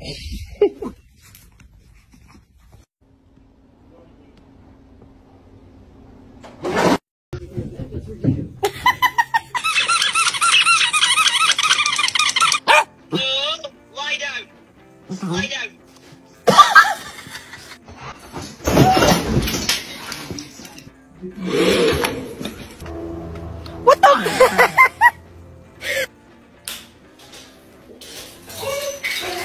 Lie down. Lie down.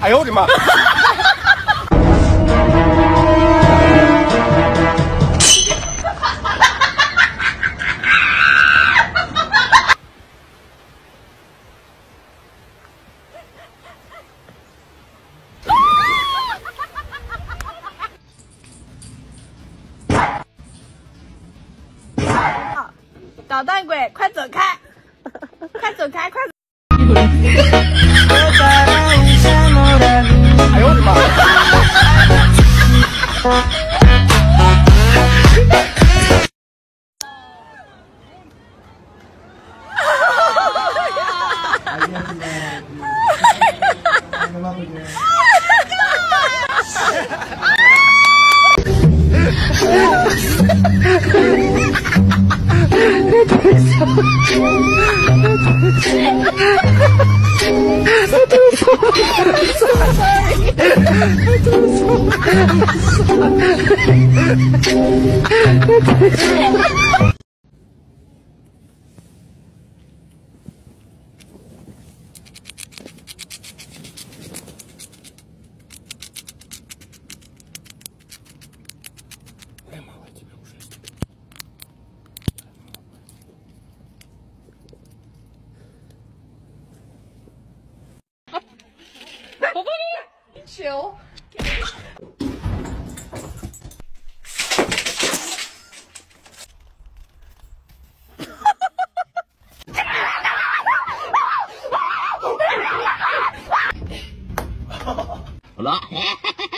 哎呦我的妈！捣蛋鬼，快走开！快走开！快！哎呦我的妈！我读书，读书。Bye buddy! Chill. Hola.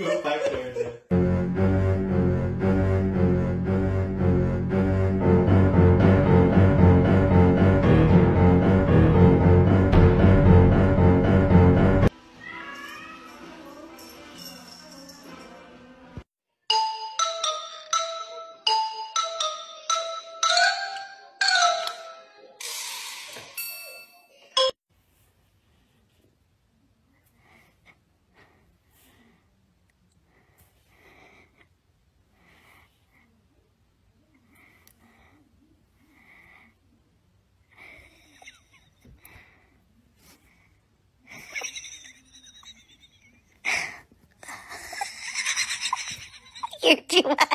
go back there. 听进来。